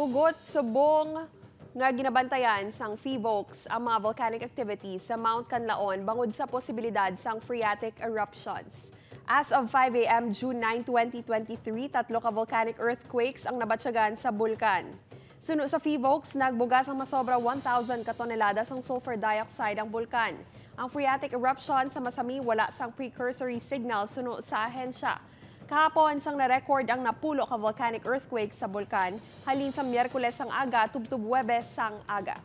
Hugot subong nga ginabantayan sang FIVOX ang mga volcanic activities sa Mount Canlaon bangod sa posibilidad sang phreatic eruptions. As of 5 a.m. June 9, 2023, tatlo ka volcanic earthquakes ang nabatsyagan sa bulkan. Suno sa FIVOX, nagbugas ang masobra 1,000 katonelada sang sulfur dioxide ang bulkan. Ang phreatic eruption sa Masami wala sang precursory signal suno sa ahensya. Kahapon sang na-record ang napulo ka volcanic earthquake sa bulkan, halin sa Miyerkules sang aga, tubtub Webes sang aga.